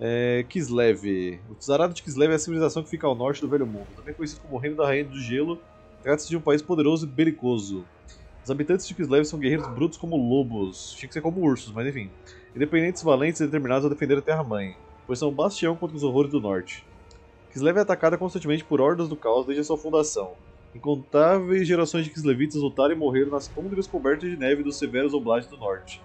É, Kislev. O Tsarado de Kislev é a civilização que fica ao norte do Velho Mundo, também conhecido como Reino da Rainha do Gelo. Trata-se de um país poderoso e belicoso. Os habitantes de Kislev são guerreiros brutos como lobos, tinha que ser como ursos, mas enfim. Independentes, valentes e determinados a defender a Terra-mãe, pois são um bastião contra os horrores do norte. Kislev é atacada constantemente por hordas do caos desde a sua fundação. Incontáveis gerações de Kislevitas lutaram e morreram nas tundras cobertas de neve dos severos oblates do norte.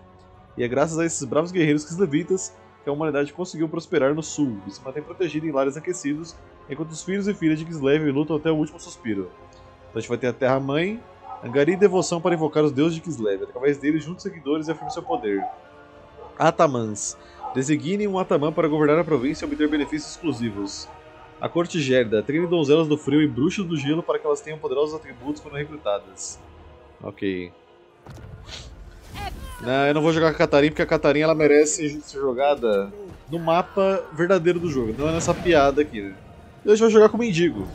E é graças a esses bravos guerreiros Kislevitas que a humanidade conseguiu prosperar no sul e se mantém protegida em lares aquecidos, enquanto os filhos e filhas de Kislev lutam até o último suspiro. Então a gente vai ter a Terra-mãe, Angari e devoção para invocar os deuses de Kislev. Através deles, juntos seguidores e afirme seu poder. Atamans. Designe um Ataman para governar a província e obter benefícios exclusivos. A corte gélida. Treine donzelas do frio e bruxas do gelo para que elas tenham poderosos atributos quando recrutadas. Ok. Não, eu não vou jogar com a Catarina porque a Catarina ela merece ser jogada no mapa verdadeiro do jogo, não é nessa piada aqui. Né? A gente vai jogar com o Mendigo.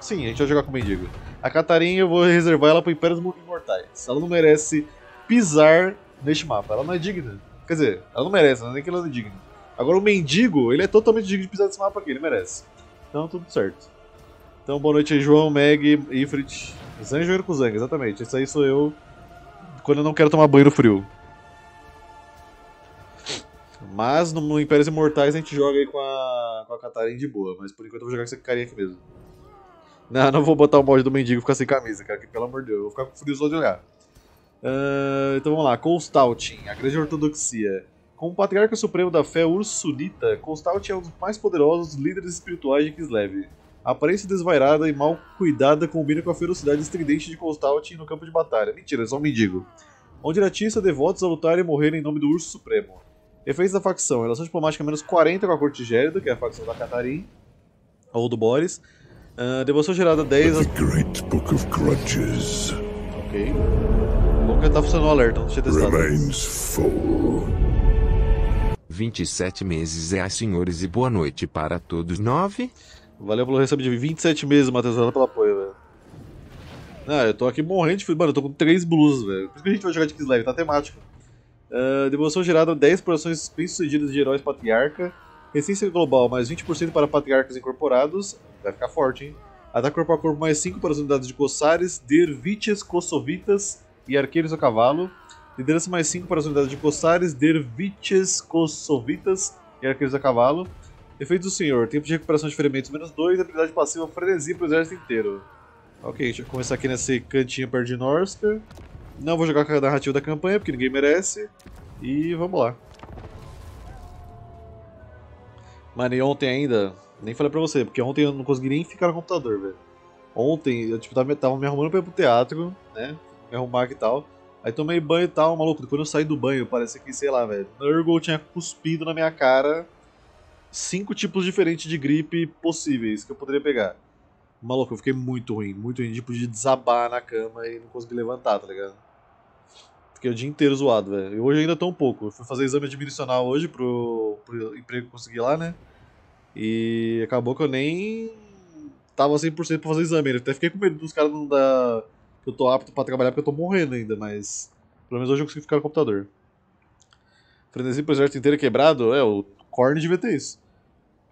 Sim, a gente vai jogar com o Mendigo. A Catarina eu vou reservar ela para Império dos Mundos Imortais. Ela não merece pisar neste mapa, ela não é digna. Quer dizer, ela não merece, não é nem que ela não é digna. Agora o Mendigo, ele é totalmente digno de pisar nesse mapa aqui, ele merece. Então tudo certo. Então boa noite aí, João, Meg, Ifrit. Zanjo com Zang, exatamente. Esse aí sou eu quando eu não quero tomar banho no frio. Mas no, Impérios Imortais a gente joga aí com a, com a Catarina de boa. Mas por enquanto eu vou jogar com essa carinha aqui mesmo. Não, não vou botar o mod do mendigo e ficar sem camisa, cara. Que, pelo amor de Deus, eu vou ficar com frio só de olhar. Uh, então vamos lá. Constaltin, a grande ortodoxia. Como patriarca supremo da fé ursulita, Constaltin é um dos mais poderosos líderes espirituais de Kislev. A aparência desvairada e mal cuidada combina com a ferocidade estridente de Constaltin no campo de batalha. Mentira, é só um mendigo. Onde ele atiça devotos a lutar e morrer em nome do Urso Supremo. Efeitos da facção: relação diplomática menos 40 com a Corte Gélida, que é a facção da Catarin, ou do Boris. Uh, devoção gerada 10. The Great Book of Grudges. Ok. Bom que tá funcionando o alerta, não tinha testado. Remains full. 27 meses é a senhores e boa noite para todos. 9. Valeu pelo recebo de 27 meses, Matheus, pelo apoio, velho. Ah, eu tô aqui morrendo de frio. Mano, eu tô com 3 blues, velho. Por isso que a gente vai jogar de Kislev, tá temático. Uh, devolução gerada 10 promoções bem-sucedidas de heróis patriarca. Resistência global mais 20% para patriarcas incorporados. Vai ficar forte, hein? Ataque corpo a corpo mais 5 para as unidades de Kossares, Derviches, Kossovitas e arqueiros a cavalo. Liderança mais 5 para as unidades de Kossares, Derviches, Kossovitas e arqueiros a cavalo. Efeitos do senhor, tempo de recuperação de ferimentos menos 2, habilidade passiva frenesi para o exército inteiro. Ok, deixa eu começar aqui nesse cantinho perto de Norska. Não vou jogar com a narrativa da campanha, porque ninguém merece. E vamos lá. Mano, e ontem ainda, nem falei pra você, porque ontem eu não consegui nem ficar no computador, velho. Ontem eu tipo, tava, tava me arrumando pra ir pro teatro, né? Me arrumar e tal. Aí tomei banho e tal, maluco. Quando eu saí do banho, parece que, sei lá, velho. Nurgle tinha cuspido na minha cara cinco tipos diferentes de gripe possíveis que eu poderia pegar. Maluco, eu fiquei muito ruim, muito ruim, tipo de desabar na cama e não conseguir levantar, tá ligado? Fiquei o dia inteiro zoado, velho. E hoje ainda tô um pouco. Eu fui fazer exame admissional hoje pro, pro emprego que consegui lá, né? E acabou que eu nem tava 100% pra fazer exame. Eu até fiquei com medo dos caras não dar. que eu tô apto pra trabalhar porque eu tô morrendo ainda, mas. Pelo menos hoje eu consegui ficar no computador. Frenesi pro exército inteiro quebrado? É, o Korn devia ter isso.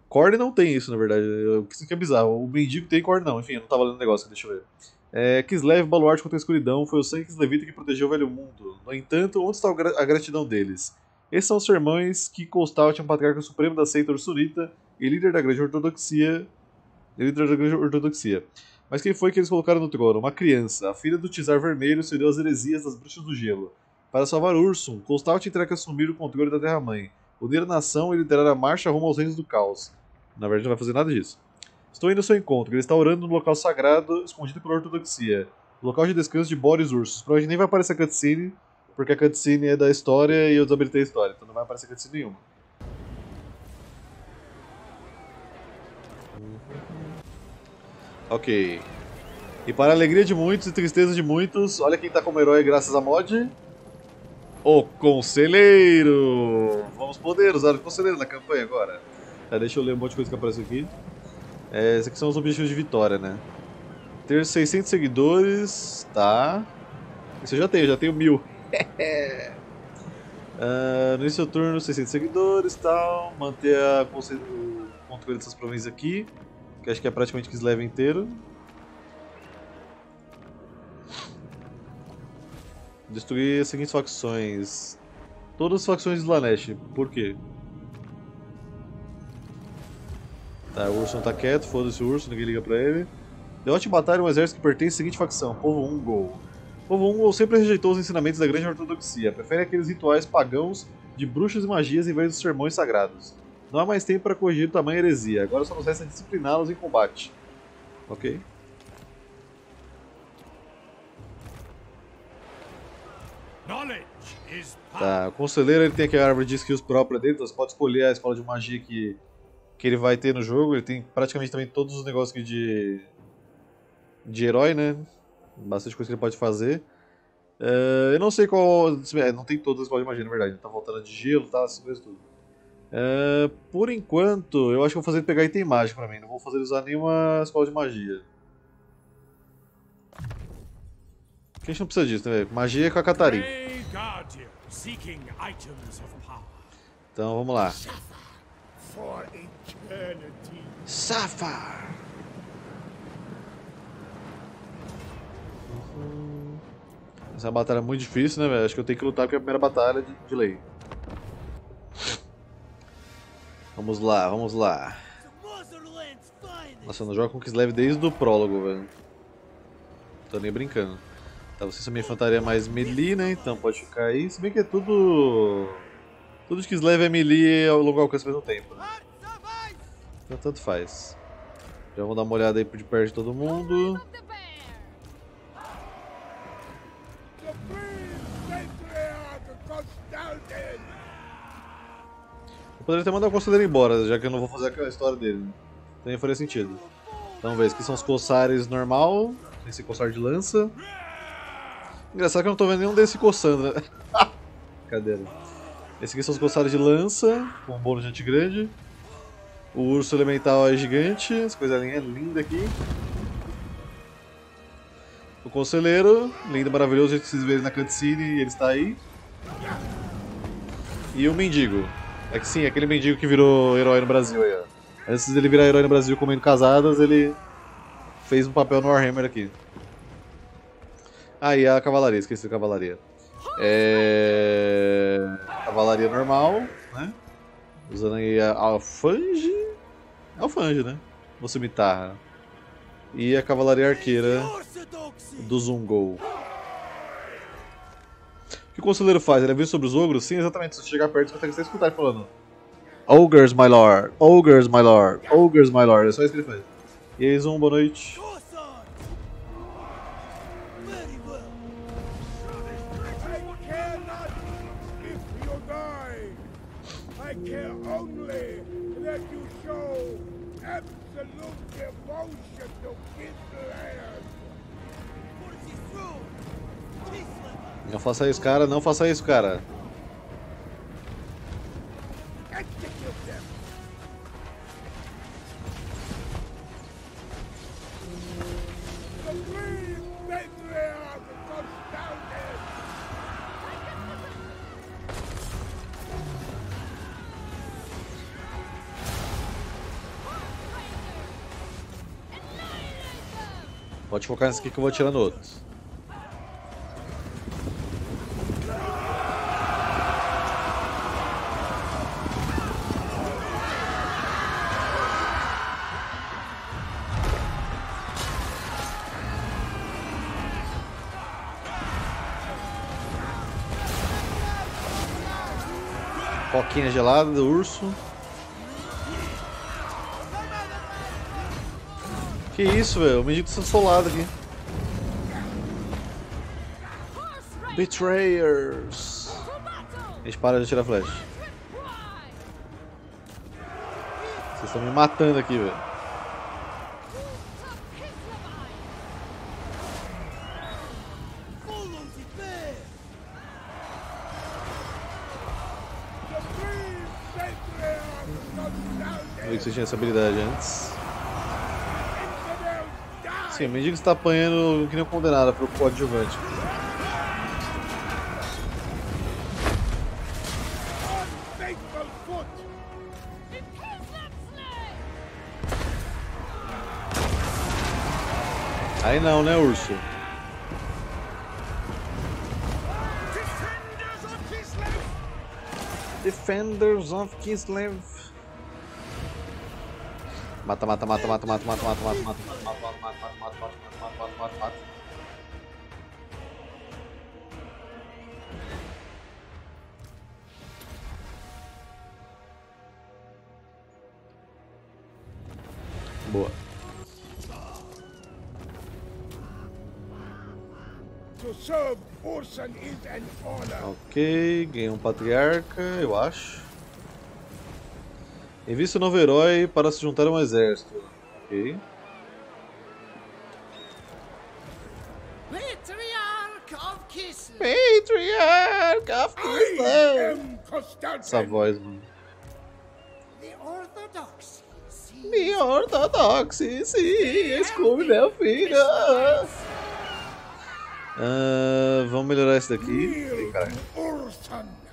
Korn não tem isso, na verdade. Isso que é bizarro. O mendigo tem Korn não. Enfim, eu não tava lendo o negócio, deixa eu ver. É, Kislev, baluarte contra a escuridão, foi o sangue Kislevita que protegeu o velho mundo. No entanto, onde está a gratidão deles? Esses são os sermões que Constant, um patriarca supremo da seita ursulita e líder da grande ortodoxia. Líder da grande ortodoxia. Mas quem foi que eles colocaram no trono? Uma criança, a filha do Tizar Vermelho, cedeu as heresias das bruxas do gelo. Para salvar Ursum, Constant terá que assumir o controle da Terra-mãe, unir a nação e liderar a marcha rumo aos reinos do caos. Na verdade, não vai fazer nada disso. Estou indo ao seu encontro. Ele está orando no local sagrado, escondido pela ortodoxia. Local de descanso de Boris Ursos. Provavelmente nem vai aparecer a cutscene, porque a cutscene é da história e eu desabilitei a história, então não vai aparecer cutscene nenhuma. Ok. E para a alegria de muitos e tristeza de muitos, olha quem está como herói graças a mod. O Conselheiro! Vamos poder usar o Conselheiro na campanha agora. Tá, deixa eu ler um monte de coisa que apareceu aqui. É, esses aqui são os objetivos de vitória, né? Ter 600 seguidores, tá. Isso eu já tenho, já tenho mil. Uh, no início do turno, 600 seguidores tal. Manter a, o controle dessas províncias aqui. Que acho que é praticamente Kislev inteiro. Destruir as seguintes facções. Todas as facções de Slanesh. Por quê? Tá, o urso não tá quieto, foda-se o urso, ninguém liga pra ele. Derrote e batalha um exército que pertence à seguinte facção, povo Ungol. O povo Ungol sempre rejeitou os ensinamentos da grande ortodoxia, prefere aqueles rituais pagãos de bruxas e magias em vez dos sermões sagrados. Não há mais tempo para corrigir tamanha heresia, agora só nos resta discipliná-los em combate. Ok? Tá, o conselheiro ele tem aqui a árvore de skills própria dele, então você pode escolher a escola de magia que que ele vai ter no jogo. Ele tem praticamente também todos os negócios de, de herói, né? Bastante coisa que ele pode fazer. Uh, eu não sei qual. É, não tem todas as escolas de magia, na verdade. Tá voltando de gelo, tá? Assim mesmo tudo. Uh, por enquanto, eu acho que vou fazer ele pegar item mágico pra mim. Não vou fazer ele usar nenhuma escola de magia. Que a gente não precisa disso, né? Magia com a Catarina. Então vamos lá. Safar. Essa batalha é muito difícil, né, velho? Acho que eu tenho que lutar com a primeira batalha de, de lei. Vamos lá, vamos lá. Nossa, eu não jogo com Kislev desde o prólogo, velho. Tô nem brincando. Tá, vocês são minha infantaria mais melee, né? Então pode ficar aí. Se bem que é tudo... Tudo de Kislev é melee ao longo alcance ao mesmo tempo. Né? Então tanto faz. Já vamos dar uma olhada aí de perto de todo mundo. Eu poderia até mandar o conselheiro embora, já que eu não vou fazer a história dele. Também faria sentido. Então vamos ver, aqui são os coçares normal, esse coçar de lança. Engraçado que eu não tô vendo nenhum desse coçando, né? Cadeira. Esse aqui são os coçares de lança, com um bônus de antigrande. O urso elemental é gigante, as coisas lindas aqui. O conselheiro, lindo, maravilhoso, a gente vocês verem na cutscene e ele está aí. E o mendigo. É que sim, aquele mendigo que virou herói no Brasil aí, ó. Antes dele virar herói no Brasil comendo casadas, ele fez um papel no Warhammer aqui. Ah, a cavalaria, esqueci a cavalaria. É... Cavalaria normal, né? Usando aí a alfange. É alfange, né? Ou cimitarra. E a cavalaria arqueira do Zungol. O que o conselheiro faz? Ele avisa sobre os ogros? Sim, exatamente. Se você chegar perto, você consegue escutar ele falando. Ogres, my lord. Ogres, my lord. Ogres, my lord. É só isso que ele faz. E aí, Zoom, boa noite. Faça isso, cara. Não faça isso, cara. Pode focar nesse aqui que eu vou tirando outros. Coquinha gelada do urso. Que isso, velho? O mendigo tá solado aqui. Betrayers. A gente para de atirar flash. Vocês estão me matando aqui, velho. tinha essa habilidade antes. Sim, o mendigo está apanhando que nem condenada o coadjuvante. Aí não, né, urso? Defenders of Kislev. Mata, mata, mata, mata, mata, mata, mata, mata, mata, mata, mata, mata, mata, mata, mata, mata, mata, mata, mata. Boa. Ok, ganhei um patriarca, eu acho. Envie novo herói para se juntar a um exército. Ok. Patriarch of Kislev. Essa voz, mano. The Orthodox. See Minha ortodoxia, sim, escume meu filho. Ah, vamos melhorar esse daqui. Ih, caralho.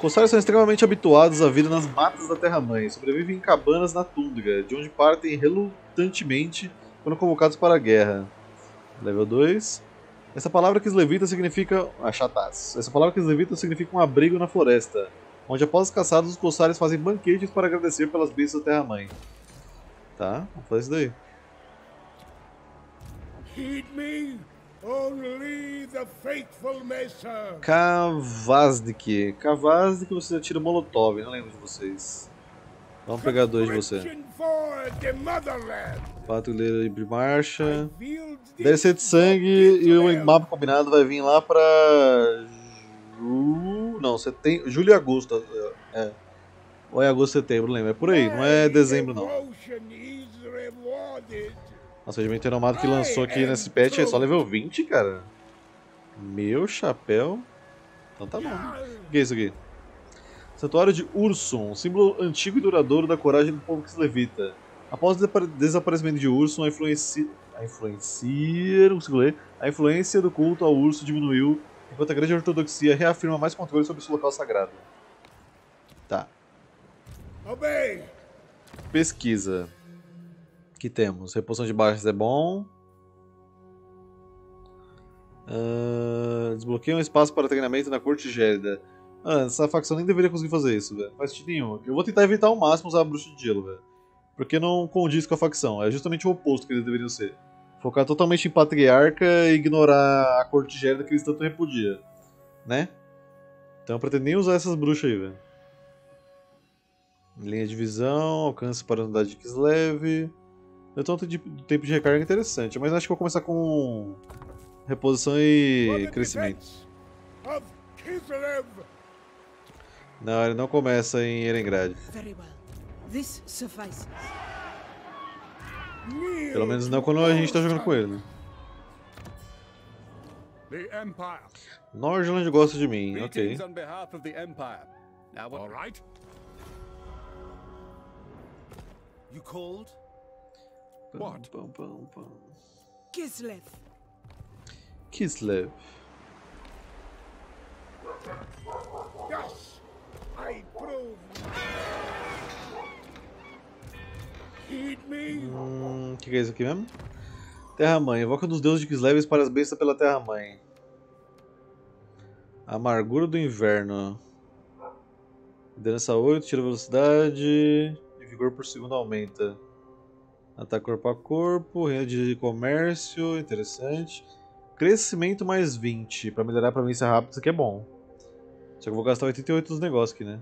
Corsários são extremamente habituados à vida nas matas da Terra-mãe. Sobrevivem em cabanas na tundra, de onde partem relutantemente quando convocados para a guerra. Level 2. Essa palavra que levita significa. Ah, chataço. Essa palavra que levita significa um abrigo na floresta, onde após as caçadas os corsários fazem banquetes para agradecer pelas bênçãos da Terra-mãe. Tá, vamos fazer isso daí. Heed me. Only the faithful may serve. Kavaznik. Kavaznik você atira Molotov, não lembro de vocês. Vamos pegar dois de você. Patrulheira de marcha. Ser de sangue e o mapa combinado vai vir lá pra. Ju... Não, você tem. Julho e agosto. É. Ou é agosto setembro, não lembro. É por aí, não é dezembro não. Nossa, o regimento renomado que lançou aqui nesse patch é só level 20, cara. Meu chapéu. Então tá bom. O que é isso aqui? Santuário de Ursun, símbolo antigo e duradouro da coragem do povo que se levita. Após o desapare- desaparecimento de Ursun, a influência. A influencia. Não consigo ler. A influência do culto ao urso diminuiu, enquanto a grande ortodoxia reafirma mais controle sobre esse local sagrado. Tá. Pesquisa. Que temos? Reposição de baixas é bom. Ah, desbloqueia um espaço para treinamento na corte gélida. Ah, essa facção nem deveria conseguir fazer isso, velho. Faz sentido nenhum. Eu vou tentar evitar ao máximo usar a bruxa de gelo, velho. Porque não condiz com a facção. É justamente o oposto que eles deveriam ser. Focar totalmente em patriarca e ignorar a corte gélida que eles tanto repudiam. Né? Então eu pretendo nem usar essas bruxas aí, velho. Linha de visão, alcance para unidade de Kislev. Eu tô de tempo de recarga interessante, mas acho que vou começar com reposição e crescimento. Não, ele não começa em Erengrad. Pelo menos não quando a gente tá jogando com ele. né? Nordland gosta de mim, ok. You called? What? Pam, pam, pam. Kislev. Kislev. Yes, I prove. Heed me. Hum, o que, que é isso aqui mesmo? Terra-mãe. Evoca dos deuses de Kislev para as bestas pela Terra-mãe. Amargura do inverno. Liderança 8, tira velocidade. E vigor por segundo aumenta. Ataque corpo a corpo. Renda de comércio. Interessante. Crescimento mais 20. Para melhorar para mim ser rápido, isso aqui é bom. Só que eu vou gastar 88 dos negócios aqui, né?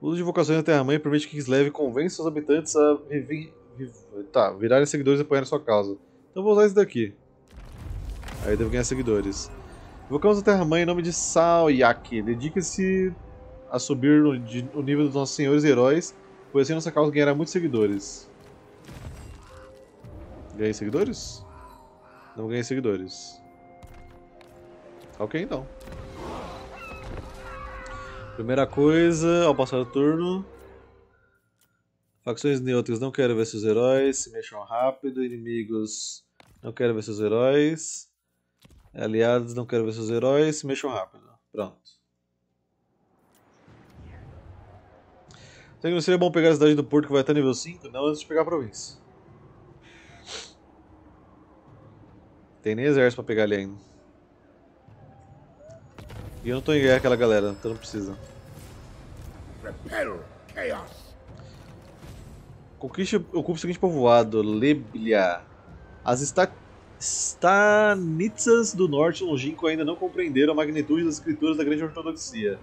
O uso de vocações na Terra-mãe permite que Kislev convença seus habitantes a vivi- vi- tá, virarem seguidores e apoiarem sua causa. Então eu vou usar esse daqui. Aí devo ganhar seguidores. Invocamos a Terra-mãe em nome de Salyak. Dedique-se a subir no- de- o nível dos nossos senhores e heróis, pois assim nossa causa ganhará muitos seguidores. Ganhei seguidores? Não ganhei seguidores. Ok, então. Primeira coisa, ao passar o turno. Facções neutras, não quero ver seus heróis, se mexam rápido. Inimigos, não quero ver seus heróis. Aliados, não quero ver seus heróis, se mexam rápido. Pronto. Será que não seria bom pegar a cidade do Porto que vai até nível 5? Não, antes de pegar a província. Tem nem exército pra pegar ali ainda. E eu não tô em guerra com aquela galera, então não precisa. Repel chaos. Conquiste, ocupe o seguinte povoado, Leblia. As esta, Stanitsas do norte longínquo ainda não compreenderam a magnitude das escrituras da grande ortodoxia.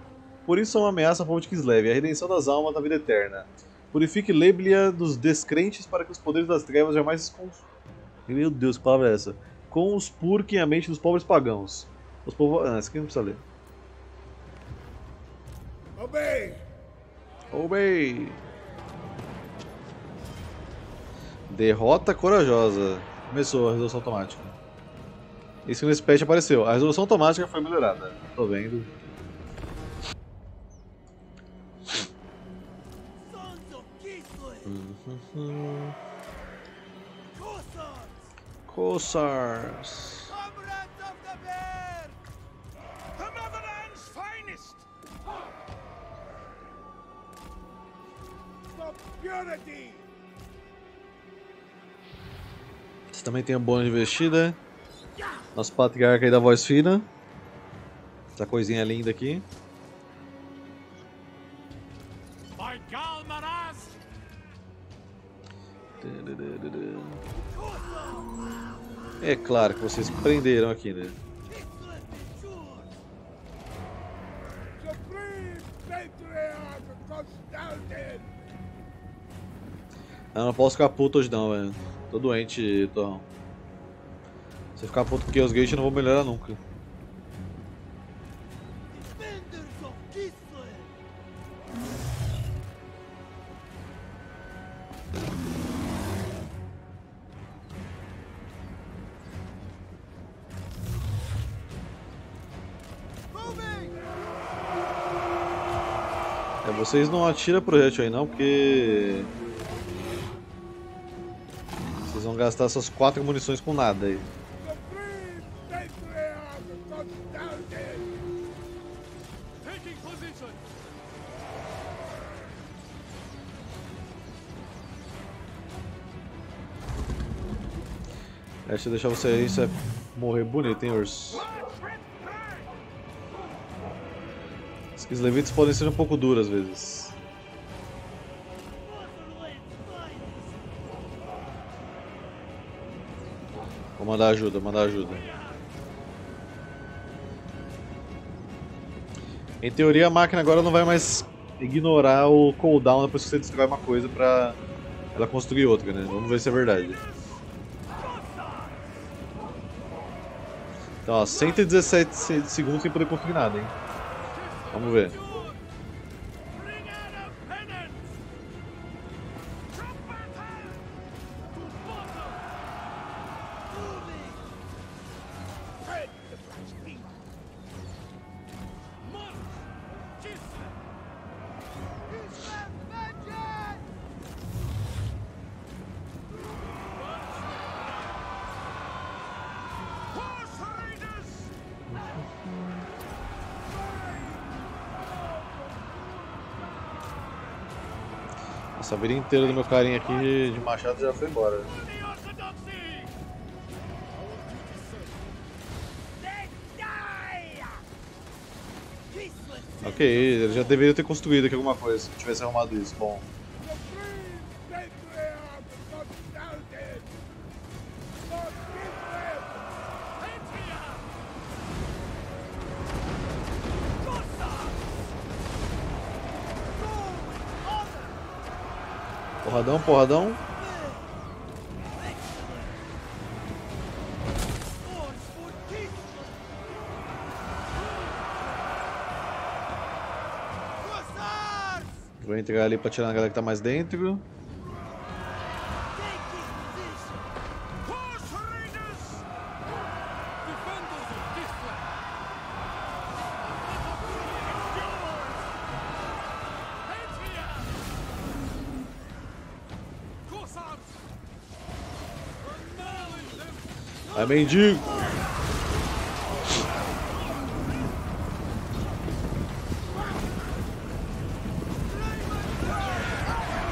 Por isso são uma ameaça ao povo de Kislev, a redenção das almas da vida eterna. Purifique Leblia dos descrentes para que os poderes das trevas jamais se cons... Meu Deus, que palavra é essa? Conspurquem a mente dos pobres pagãos. Os povo... Ah, isso aqui não precisa ler. Obey. Obey! Derrota corajosa. Começou a resolução automática. Isso nesse patch apareceu. A resolução automática foi melhorada. Tô vendo. Cossars. Cossars. Você também tem um bônus de investida. Nosso patriarca aí da voz fina. Essa coisinha linda aqui. É claro que vocês prenderam aqui, né? Eu não posso ficar puto hoje não, velho. Tô doente, Torrão. Se eu ficar puto com os Gate, eu não vou melhorar nunca. É, vocês não atiram projétil aí não, porque... Gastar essas quatro munições com nada aí. É, deixa eu deixar você aí, você morrer bonito, hein, urso? Esses levites podem ser um pouco duros às vezes. Mandar ajuda, mandar ajuda. Em teoria a máquina agora não vai mais ignorar o cooldown depois que você destrói uma coisa pra ela construir outra, né? Vamos ver se é verdade. Então, ó, 117 se- segundos sem poder construir nada, hein? Vamos ver. Essa vida inteira do meu carinha aqui de, machado já foi embora. Ok, ele já deveria ter construído aqui alguma coisa se tivesse arrumado isso. Bom, porradão, porradão. Vou entregar ali pra tirar a galera que tá mais dentro. mendigo!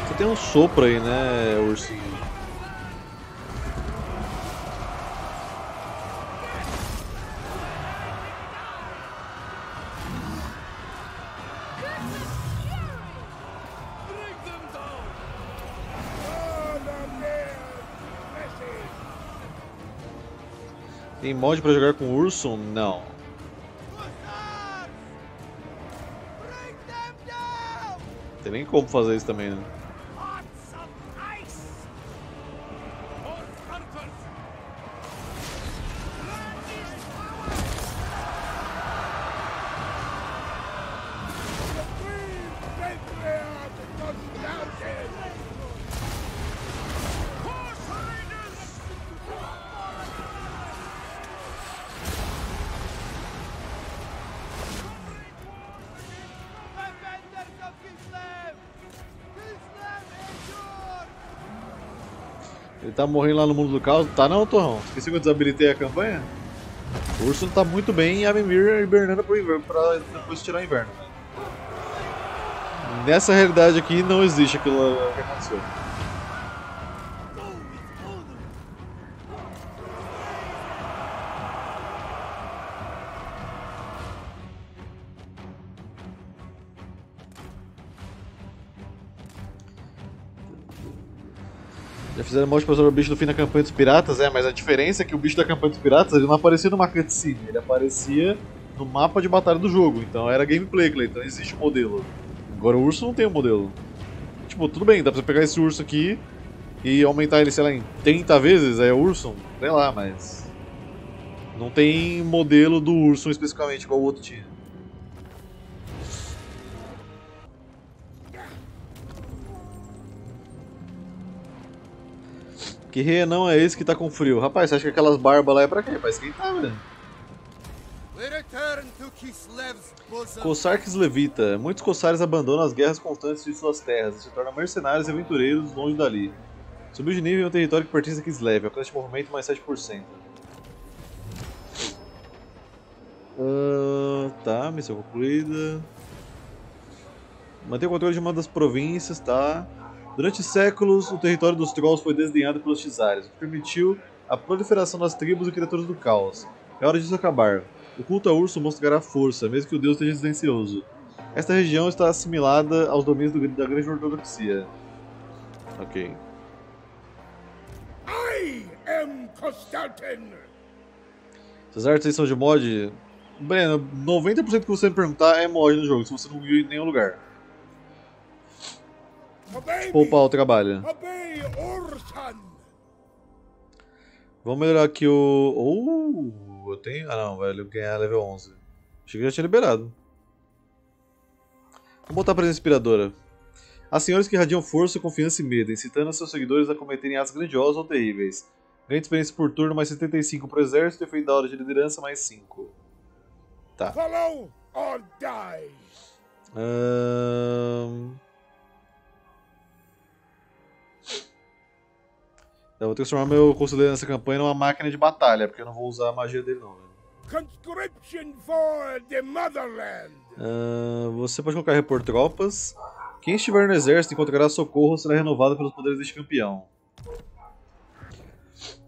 Você tem um sopro aí, né, ursinho? Tem mod pra jogar com urso? Não. Tem nem como fazer isso também, né? Tá morrendo lá no mundo do caos? Tá não, Torrão. Esqueci que eu desabilitei a campanha? O urso tá muito bem e a Mimir hibernando pro inverno, pra depois tirar o inverno. Nessa realidade aqui não existe aquilo que aconteceu. Fizeram pra usar o bicho do fim da campanha dos piratas, é, mas a diferença é que o bicho da campanha dos piratas ele não aparecia numa cutscene, ele aparecia no mapa de batalha do jogo, então era gameplay, então existe o modelo. Agora o urso não tem o modelo. Tipo, tudo bem, dá pra você pegar esse urso aqui e aumentar ele, sei lá, em 30 vezes, aí é o urso, sei lá, mas. Não tem modelo do urso especificamente, igual o outro tinha. Que rei não é esse que tá com frio? Rapaz, você acha que aquelas barbas lá é pra quê? Pra esquentar, velho. We return to Kislev's bosom. Cossarques Levita. Muitos cossares abandonam as guerras constantes de suas terras e se tornam mercenários e aventureiros longe dali. Subiu de nível em um território que pertence a Kislev. Alcance de movimento mais 7%. Ah, tá, missão concluída. Manter o controle de uma das províncias, tá. Durante séculos, o território dos Trolls foi desdenhado pelos Tizares, o que permitiu a proliferação das tribos e criaturas do caos. É hora disso acabar. O culto ao urso mostrará força, mesmo que o deus esteja silencioso. Esta região está assimilada aos domínios do- da grande ortodoxia. Ok. I am Constantin! Essas artes aí são de mod. Breno, 90% que você me perguntar é mod no jogo, se você não viu em nenhum lugar. Poupar o trabalho. Vamos melhorar aqui o. Uh, eu tenho. Ah não, velho, ganhar level 11. Achei que já tinha liberado. Vamos botar a presença inspiradora. Há senhores que irradiam força, confiança e medo, incitando seus seguidores a cometerem atos grandiosos ou terríveis. Ganha experiência por turno, mais 75 pro exército, efeito da hora de liderança, mais 5. Tá. Follow or die! Ahn... Eu vou transformar meu conselheiro nessa campanha numa máquina de batalha, porque eu não vou usar a magia dele não. velho. Conscription for the motherland! Ahn, você pode colocar repor tropas. Quem estiver no exército encontrará socorro será renovado pelos poderes deste campeão.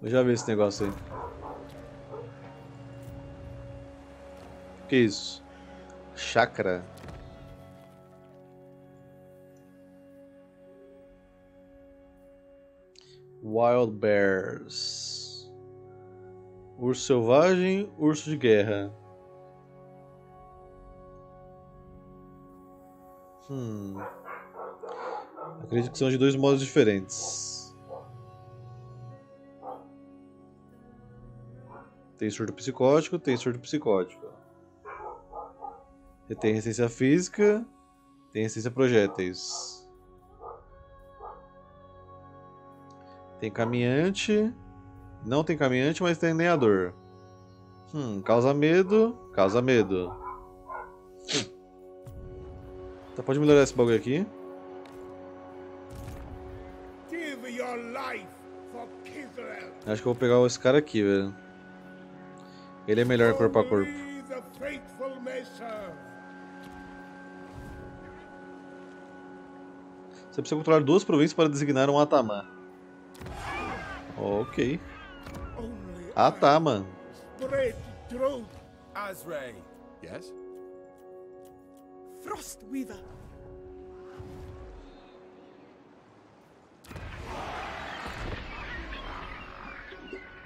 Vou já ver esse negócio aí. Que isso? Chakra. Wild Bears. Urso selvagem, urso de guerra. Hum. Acredito que são de dois modos diferentes. Tem surto psicótico, tem surto psicótico. Tem resistência física, tem resistência projéteis. Tem caminhante, não tem caminhante, mas tem lenhador. Hum, causa medo, causa medo. Tá, pode melhorar esse bagulho aqui. Acho que eu vou pegar esse cara aqui, velho. Ele é melhor corpo a corpo. Você precisa controlar duas províncias para designar um Ataman. Ok. Truth. Azray. Yes? Frostweaver.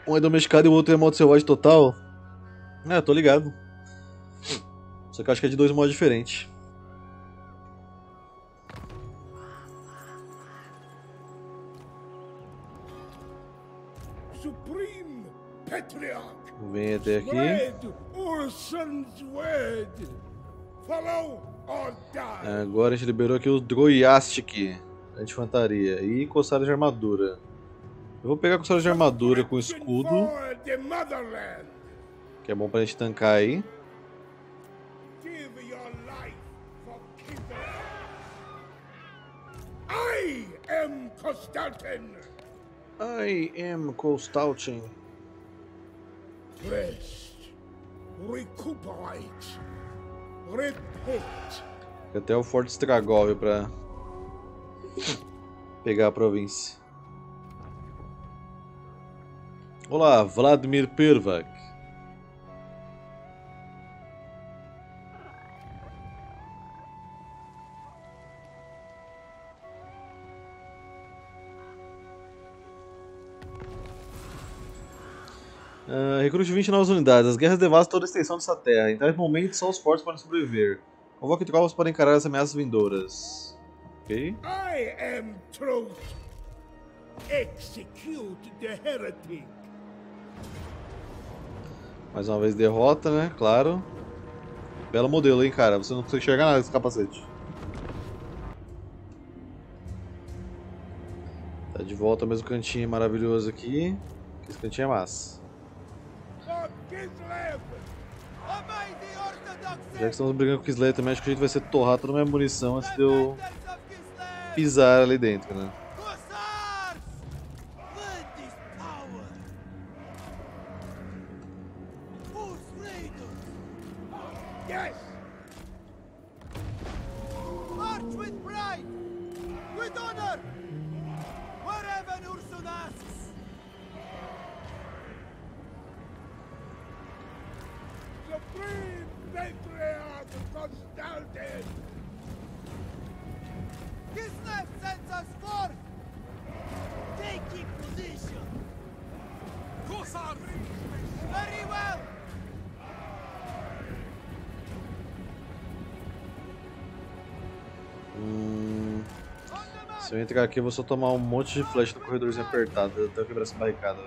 Um é domesticado e o outro é modo selvagem total. É, tô ligado. Só que eu acho que é de dois modos diferentes. Supreme Patriarch. Vem até aqui. Agora a gente liberou aqui o Droyastic, anti-infantaria, e coçada de armadura. Eu vou pegar a coçada de armadura com escudo, que é bom pra gente tancar aí. I am Constantin. I am Costaltin. Rest. Recuperate. Repent. Até o Forte Stragov pra pegar a província. Olá, Vladimir Pervak. Ah, recrute 20 novas unidades. As guerras devastam toda a extensão dessa terra. Em tais momentos, só os fortes podem sobreviver. Convoque tropas para encarar as ameaças vindouras. Ok. I am truth. Execute the heretic. Mais uma vez derrota, né? Claro. Belo modelo, hein, cara. Você não consegue enxergar nada desse capacete. Tá de volta ao mesmo cantinho maravilhoso aqui. Esse cantinho é massa. For Kislev. Obey the Orthodox Já que estamos brigando com o Kislev também, acho que a gente vai ser torrar toda a minha munição antes de eu pisar ali dentro, né? Yes. Se eu entrar aqui, eu vou só tomar um monte de flash no corredorzinho apertado eu quebrar essa barricada.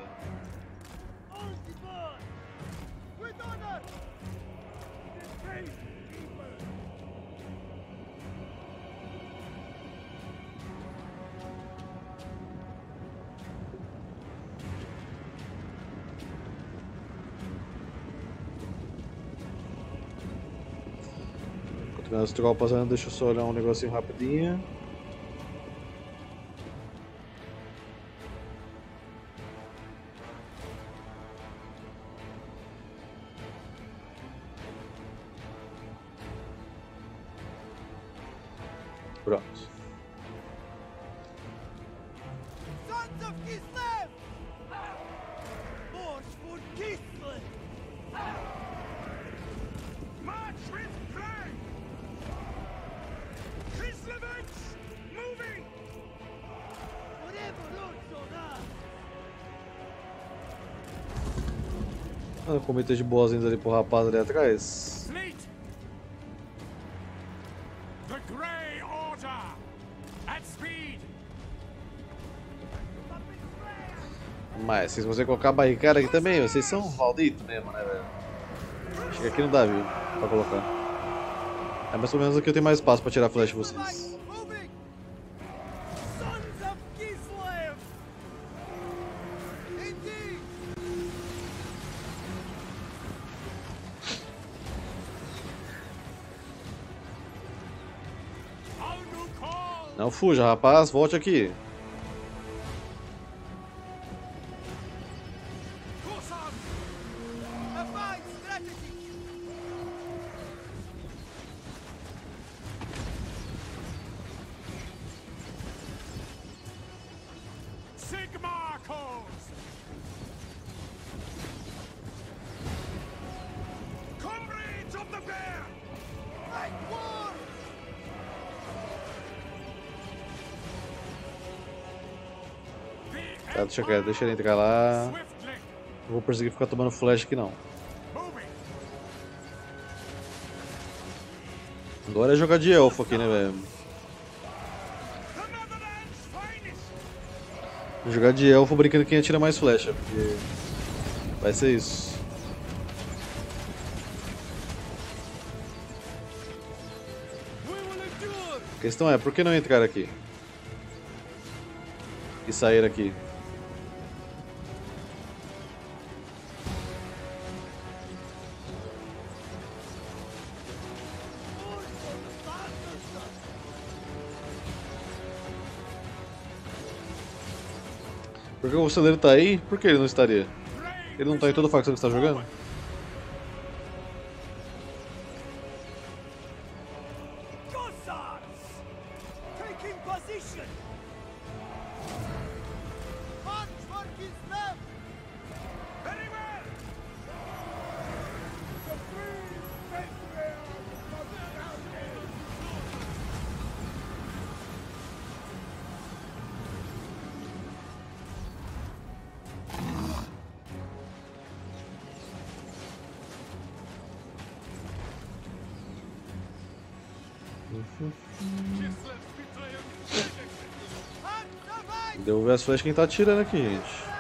as tropas andam, deixa eu só olhar um negocinho rapidinho. Cometa de boas-vindas ali pro rapaz ali atrás. Mas se você colocar a barricada aqui também, vocês são maldito mesmo, né, velho? Chega aqui não dá, viu? Pra colocar. É, mas pelo menos aqui eu tenho mais espaço pra tirar flash de vocês. Não fuja, rapaz, volte aqui. Deixa quieto, deixa ele entrar lá. Não vou conseguir ficar tomando flash aqui não. Agora é jogar de elfo aqui, né, velho? Jogar de elfo brincando quem atira mais flecha, porque vai ser isso. A questão é, por que não entrar aqui? E sair aqui? Porque o celeiro tá aí, por que ele não estaria? Ele não tá em toda a facção que você tá jogando? As flechas quem tá atirando aqui, gente.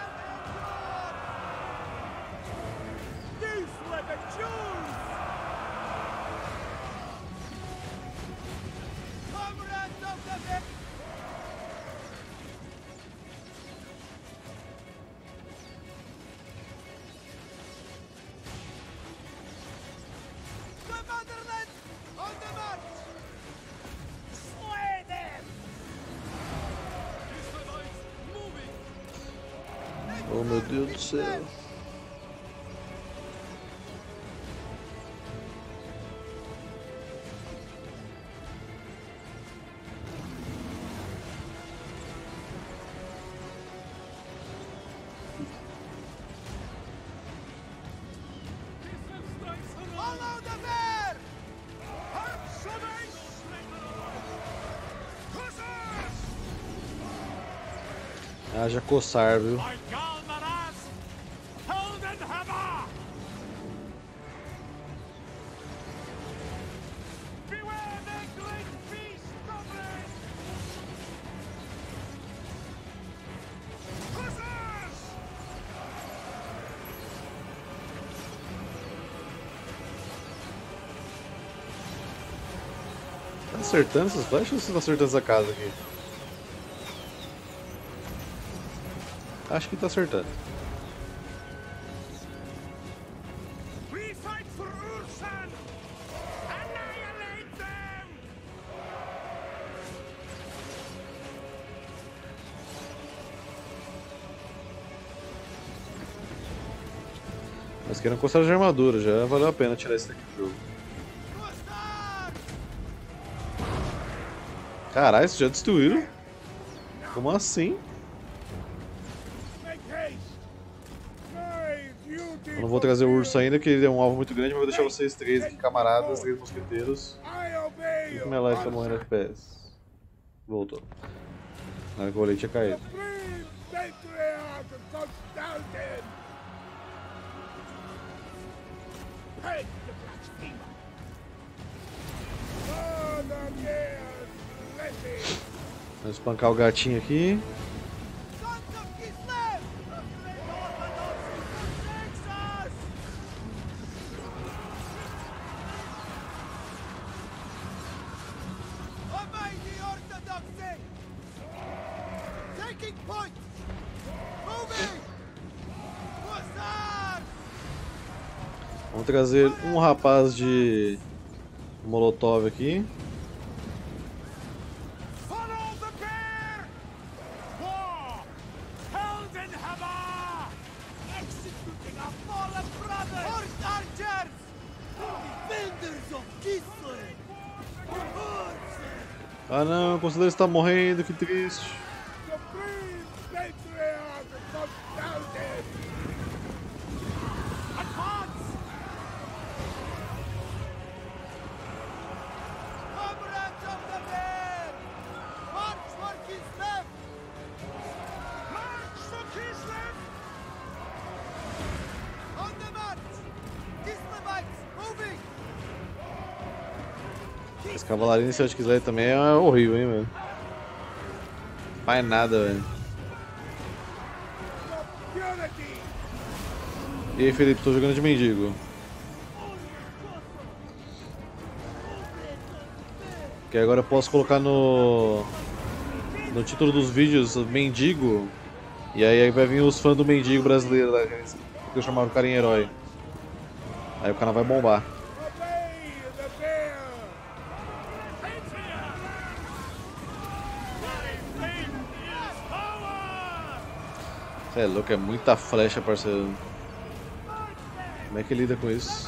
Haja coçar, viu? Tá acertando essas flechas ou você tá acertando essa casa aqui? Acho que tá acertando. Mas querem coçar de armadura, já valeu a pena tirar esse daqui do jogo. Caralho, já destruíram? Como assim? Trazer o urso ainda, que ele é um alvo muito grande, mas vou deixar vocês três aqui, camaradas, três mosqueteiros. E minha life tá morrendo FPS. Voltou. Na hora que o rolê tinha caído. Vamos espancar o gatinho aqui. Sons of Kislev! The great Orthodoxy protects us! Obey the Orthodoxy! Taking point! Moving! Cossar! Vamos trazer um rapaz de Molotov aqui. Ah não, o conselheiro está morrendo, que triste. Cavalaria iniciante Kislev também é horrível, hein, velho. Faz nada, velho. E aí, Felipe, tô jogando de mendigo. Que agora eu posso colocar no no título dos vídeos mendigo. E aí vai vir os fãs do mendigo brasileiro lá, que eu chamava o cara em herói. Aí o canal vai bombar. Obey the bear! Cê é louco, é muita flecha, parceiro. Como é que lida com isso?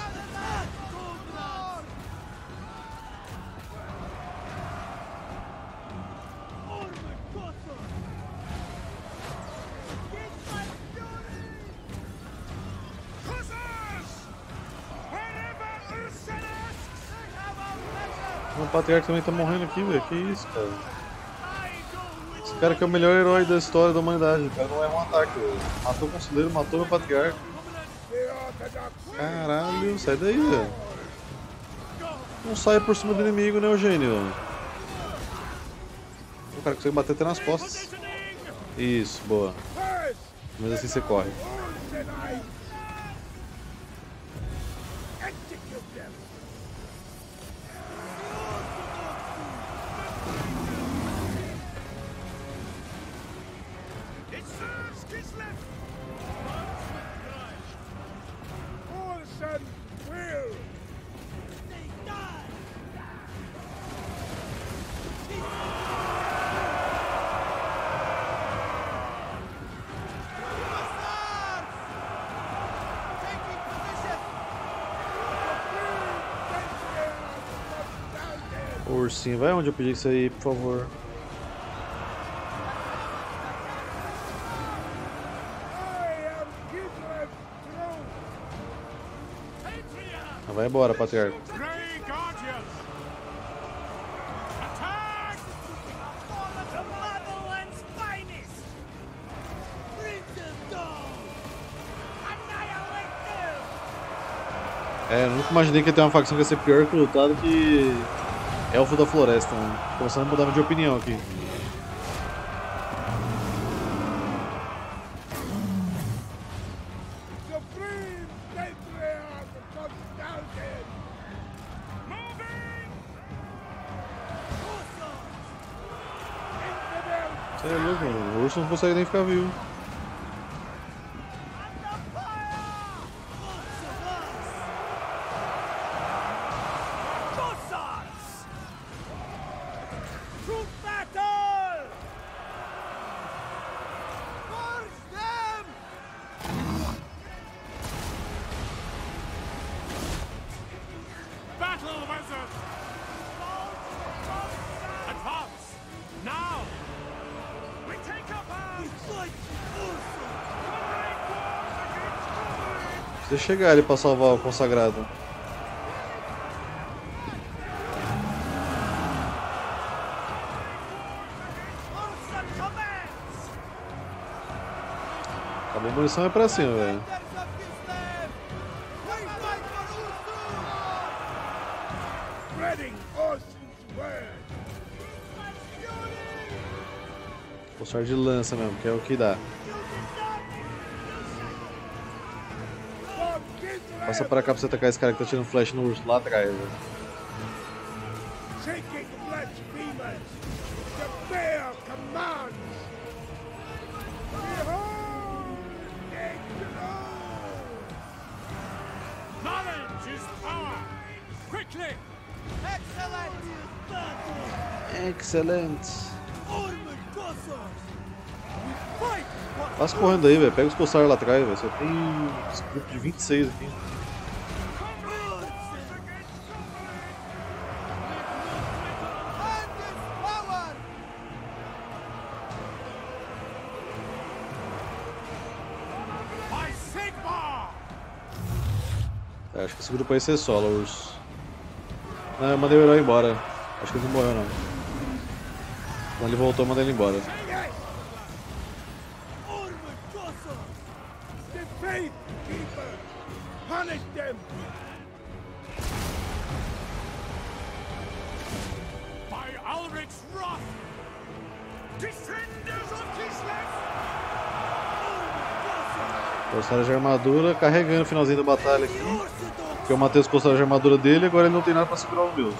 O patriarca também tá morrendo aqui, velho. Que isso, cara? Cara que é o melhor herói da história da humanidade. O cara não é um ataque. Matou o conselheiro, matou meu patriarca. Caralho, sai daí, velho. Não sai por cima do inimigo, né, Eugênio? O cara consegue bater até nas costas. Isso, boa. Mas assim você corre. Ursinho, vai onde eu pedi isso aí, por favor. Ah, Vai embora, patriarca. É, eu nunca imaginei que ia ter uma facção que ia ser pior recrutado que Elfo da Floresta, né? Começando a mudar de opinião aqui. Você é louco, mano. O urso não consegue nem ficar vivo. Precisa chegar ali pra salvar o consagrado. Acabou a munição é pra cima, velho. Word! Postar de lança mesmo, que é o que dá. For Kislev! Passa pra cá pra você atacar esse cara que tá tirando flash no urso lá atrás! Excellent! Excelente. Passa correndo aí, velho. Pega os coçaros lá atrás, velho. Só tem esse grupo de 26 aqui. conhecer Solos. Não, ah, eu mandei o herói embora. Acho que ele não morreu não. Quando ele voltou, eu mandei ele embora. Os de armadura carregando o finalzinho da batalha aqui. Porque eu matei os coçados de armadura dele agora ele não tem nada pra segurar os meus.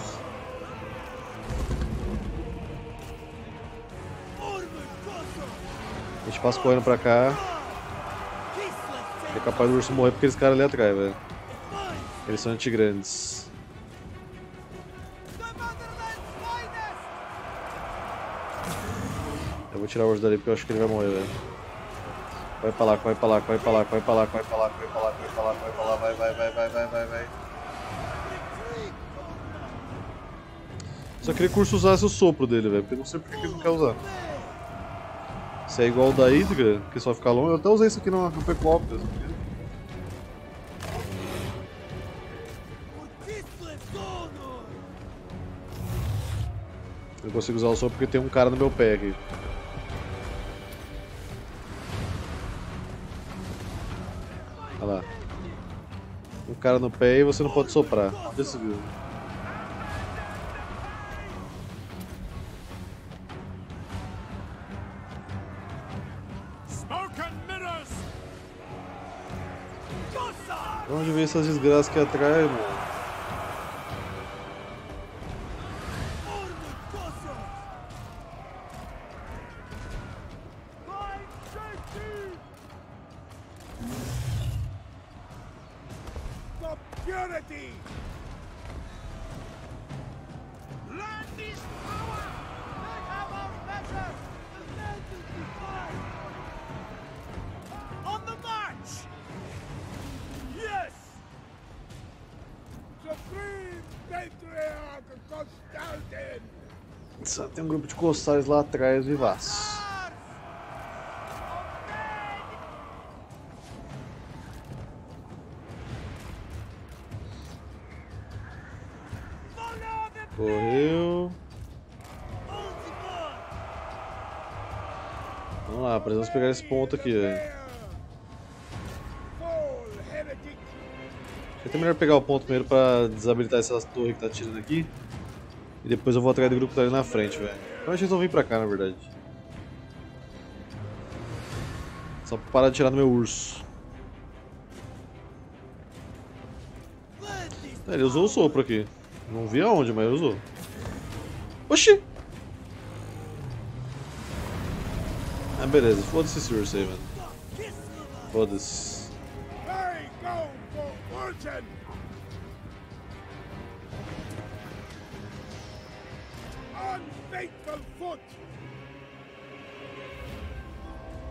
A gente passa correndo pra cá. É capaz do urso morrer porque aqueles caras ali atrás, velho. Eles são antigrandes. Eu vou tirar o urso dali porque eu acho que ele vai morrer, velho. Vai pra lá, vai pra lá, vai pra lá, vai pra lá, vai pra lá, vai pra lá, vai pra lá, vai pra lá, vai, vai, vai, vai, vai, vai, vai. Só queria que o urso usasse o sopro dele, velho, porque eu não sei por que ele não quer usar. Se é igual o da Hydra, que só fica longe, eu até usei isso aqui no, no honor! Eu consigo usar o sopro porque tem um cara no meu pé aqui. cara no pé e você não pode soprar. Decidiu. Onde vem essas desgraças que atrai, mano? Purity! Land is power! Our measure! The land is! On the march! Yes! Supreme Patriarch! Só tem um grupo de coçares lá atrás, vivaço. Esse ponto aqui! Acho que é melhor pegar o ponto primeiro pra desabilitar essa torre que tá atirando aqui. E depois eu vou atrás do grupo que tá ali na frente, velho. Eu acho que eles vão vir pra cá, na verdade. Só pra parar de tirar do meu urso. É, ele usou o sopro aqui. Não vi aonde, mas ele usou. Oxi! Ah, beleza. Foda-se esse urso aí, mano. Foda-se.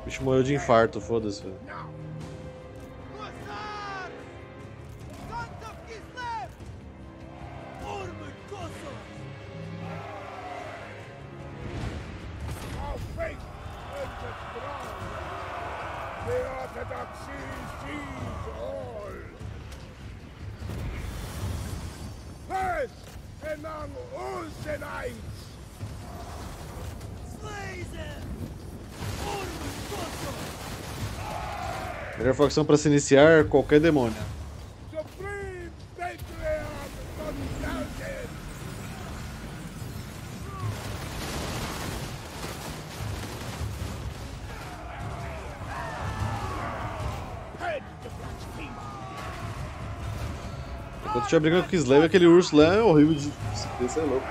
O bicho morreu de infarto, foda-se, velho. Justice among Melhor facção para se iniciar qualquer demônio. Tinha brigando com o Kislev, aquele urso lá é horrível de se é louco.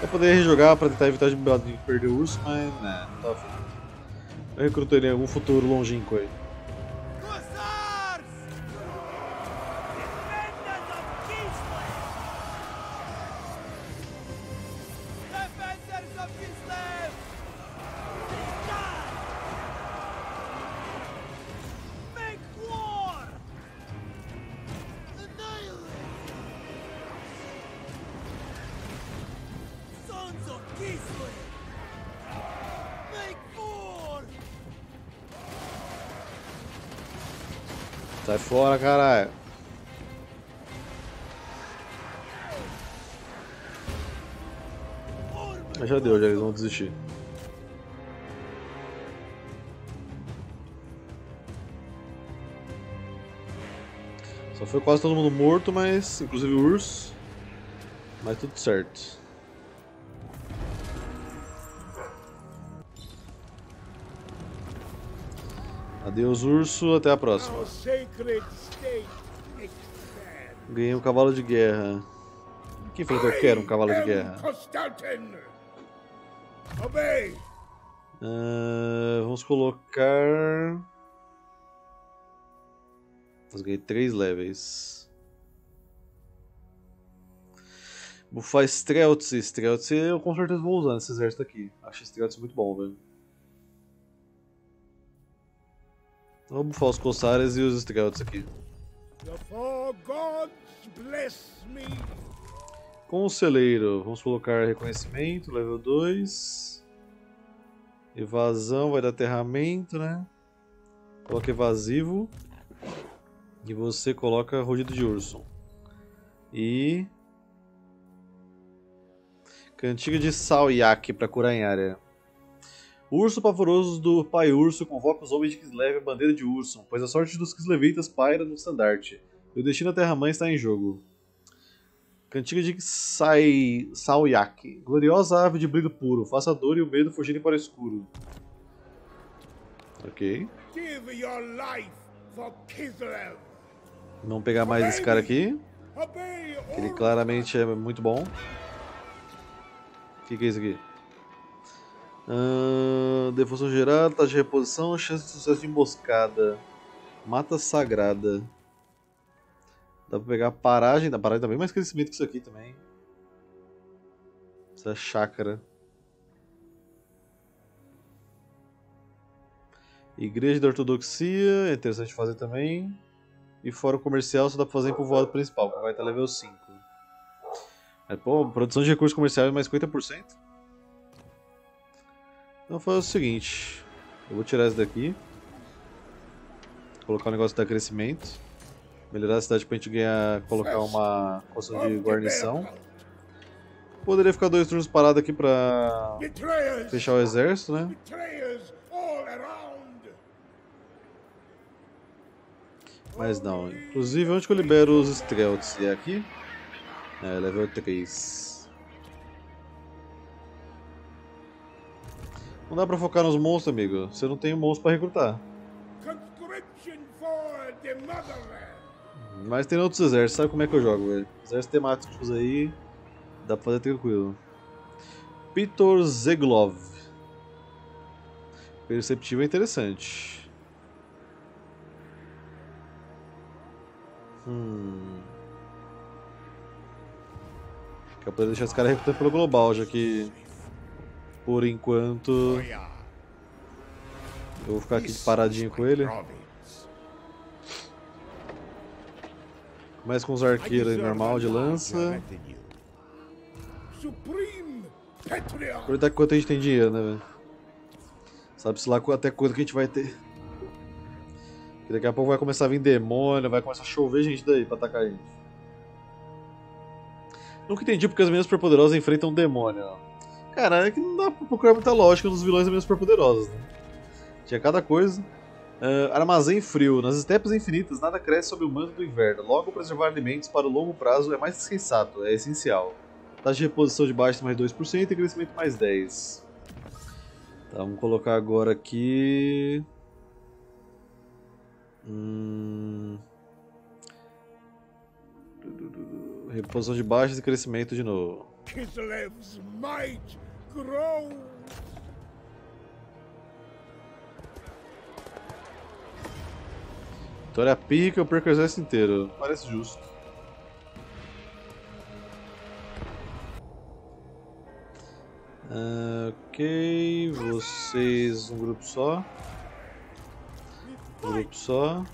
Eu poderia rejogar pra tentar evitar de de perder o urso, mas né, não tava afim. Eu recruto ele em algum futuro longínquo aí. Fora, caralho. Mas Já deu, já eles vão desistir. Só foi quase todo mundo morto, mas inclusive o urso. Mas tudo certo. Adeus, urso. Até a próxima. Ganhei um cavalo de guerra. Que eu quero um cavalo de guerra? Ah, vamos colocar. Ganhei 3 levels. Bufar Streltz. Streltz eu com certeza vou usar nesse exército aqui. Acho Streltz muito bom, velho. Vou bufar os Corsários e os Streltz aqui. Conselheiro, vamos colocar reconhecimento, level 2. Evasão vai dar aterramento, né? Coloca evasivo. E você coloca rugido de urso. E. Cantiga de Salyak para curar em área. O urso pavoroso do pai urso convoca os homens de Kislev a bandeira de urso, pois a sorte dos Kislevitas paira no estandarte. E o destino da Terra-mãe está em jogo. Cantiga de Sai... Salyak. Gloriosa ave de brilho puro, faça a dor e o medo fugirem para o escuro. Ok. Give your life for Kislev. Vamos pegar mais esse cara aqui. Ele claramente é muito bom. O que, que é isso aqui? Ah, defunção gerada, taxa de reposição, chance de sucesso de emboscada. Mata sagrada. Dá pra pegar paragem. A paragem tá bem mais crescimento que isso aqui também. Essa chácara. Igreja da Ortodoxia, é interessante fazer também. E fórum comercial só dá pra fazer em povoado principal, que vai estar level 5. É, pô, produção de recursos comerciais mais 50%. Então fazer o seguinte. Eu vou tirar esse daqui. Colocar o negócio da crescimento. Melhorar a cidade pra gente ganhar. Colocar uma construção de guarnição. Poderia ficar dois turnos parado aqui pra fechar o exército, né? Mas não. Inclusive, onde que eu libero os Strelts? É aqui? É, level 3. Não dá pra focar nos monstros, amigo. Você não tem um monstro pra recrutar. Mas tem outros exércitos, sabe como é que eu jogo, velho? Exércitos temáticos aí, dá pra fazer tranquilo. Pitor Zeglov. Perceptivo é interessante. Hum. Acho que eu poderia deixar esse cara recrutando pelo global, já que por enquanto eu vou ficar aqui paradinho com ele. Começa com os arqueiros aí normal de lança. Aproveitar que quanto a gente tem dinheiro, né, velho? Sabe-se lá até quanto que a gente vai ter. Que daqui a pouco vai começar a vir demônio, vai começar a chover gente daí pra atacar a gente. Nunca entendi porque as meninas superpoderosas enfrentam um demônio. ó. Cara, é que não dá pra procurar muita lógica nos vilões das meninas superpoderosas, né? Tinha cada coisa. Ah, armazém frio. Nas estepes infinitas, nada cresce sob o manto do inverno. Logo, preservar alimentos para o longo prazo é mais sensato, é essencial. Taxa de reposição de baixo mais 2% e crescimento mais 10%. Tá, vamos colocar agora aqui. Hum... Reposição de baixas e crescimento de novo. Kislev's might grows. Vitória pica, eu perco o exército inteiro. Parece justo. Ah, ok, vocês um grupo só. Um grupo só.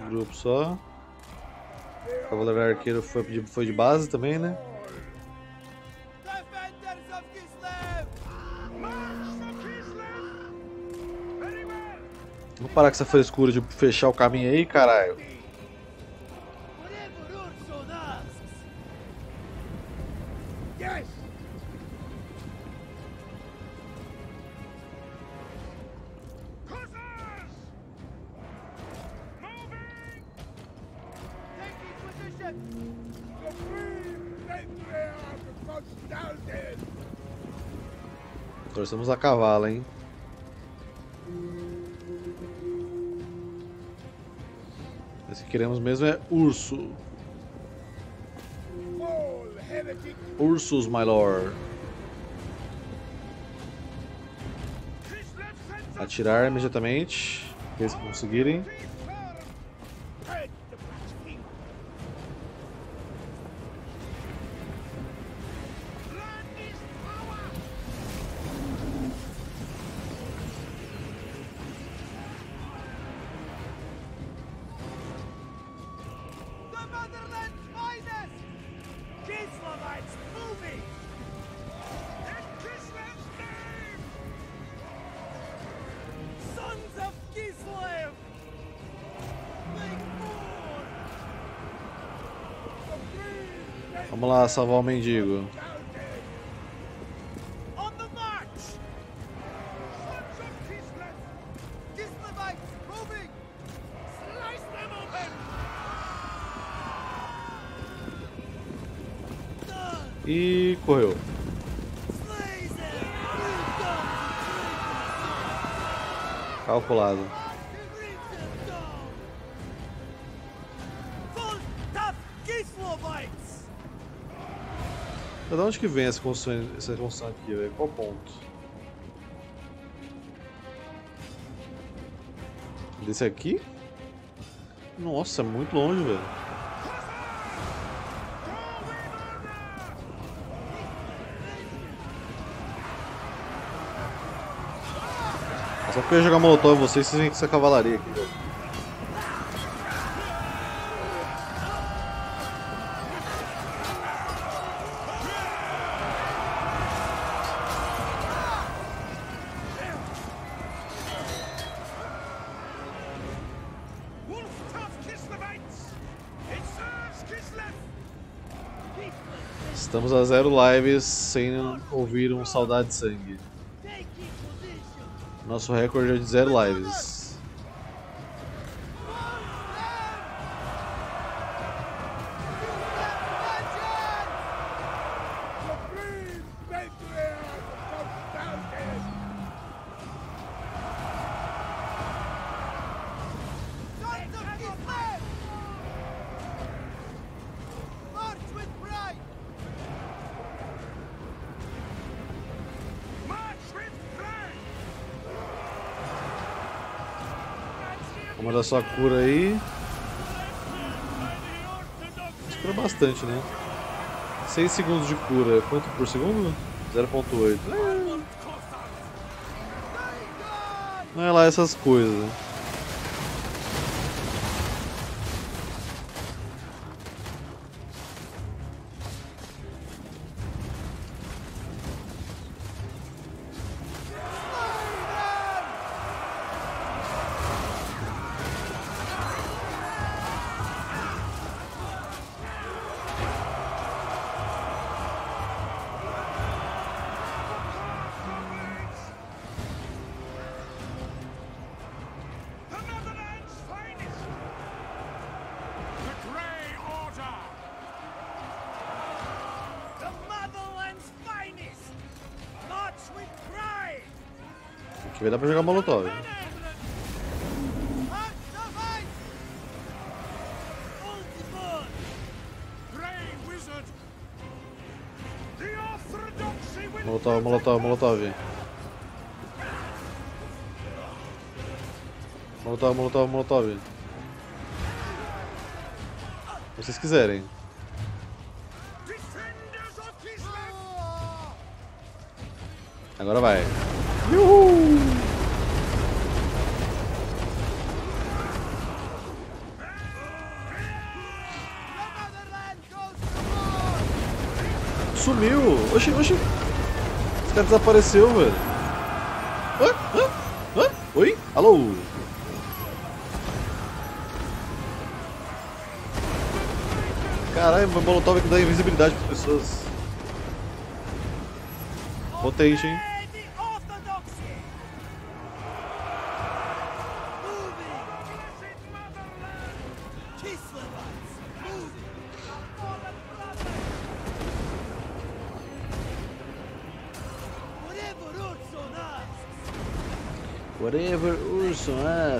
Um grupo só. Cavaleiro Arqueiro foi foi de base também, né? Vamos parar com essa frescura de fechar o caminho aí, caralho. Torcemos a cavalo, hein? Queremos mesmo é urso. Ursus, my lord. Atirar imediatamente. Se conseguirem. Vamos lá salvar o mendigo. On the march! Que vem essa construção, essa construção aqui, velho? Qual ponto? Desse aqui? Nossa, muito longe, velho. Só porque eu jogar molotov vocês, vocês vêm com essa cavalaria aqui, velho. A zero lives sem ouvir um saudade de sangue. Nosso recorde é de zero lives. Vamos dar sua cura aí. Isso cura bastante, né? 6 segundos de cura. Quanto por segundo? 0.8. É, Não é lá essas coisas. Pra jogar molotov. Molotov, molotov, molotov. Molotov, molotov, molotov. Vocês quiserem. Agora vai. Sumiu! Oxi, oxi! Esse cara desapareceu, velho. Hã? Hã? Hã? Oi? Alô? Caralho, meu molotov que dá invisibilidade para pessoas. Potente, hein?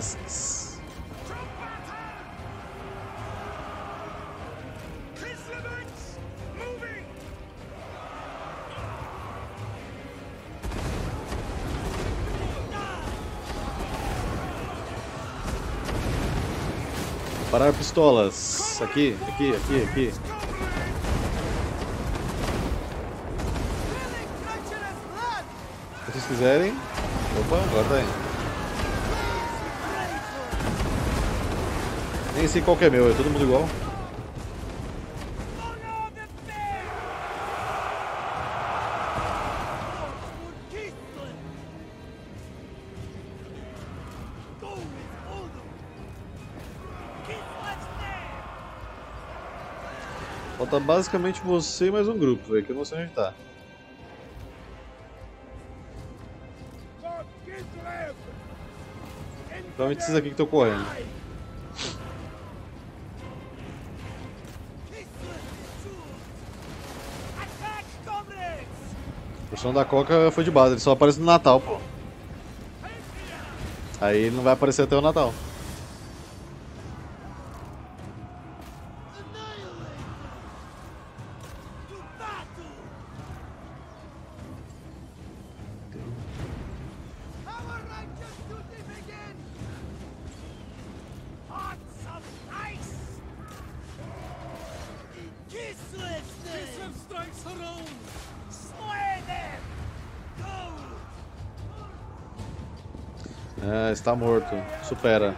Moving! Parar pistolas. Aqui, aqui, aqui, aqui. Se vocês quiserem. Opa, agora tá indo. Nem sei qual que é meu, é todo mundo igual. Falta basicamente você e mais um grupo, velho, que eu não sei onde tá. Então esses aqui que estão correndo. O som da Coca foi de base, ele só aparece no Natal, pô. Aí ele não vai aparecer até o Natal. Está morto. Supera.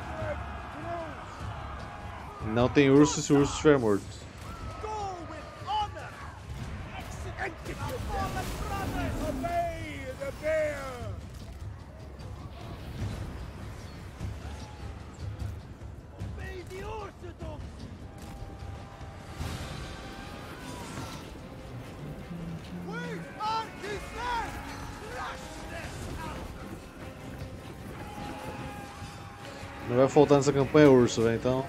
Não tem urso se o urso estiver morto. Faltar nessa campanha urso, velho, então.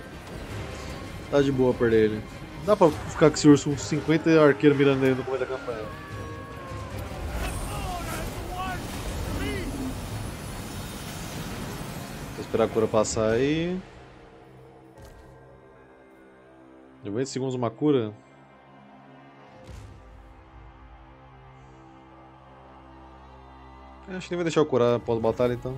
Tá de boa perder ele. Dá pra ficar com esse urso com 50 arqueiros mirando ele no começo da campanha. Vou esperar a cura passar aí. 90 segundos uma cura. Acho que nem vai deixar eu curar pós-batalha então.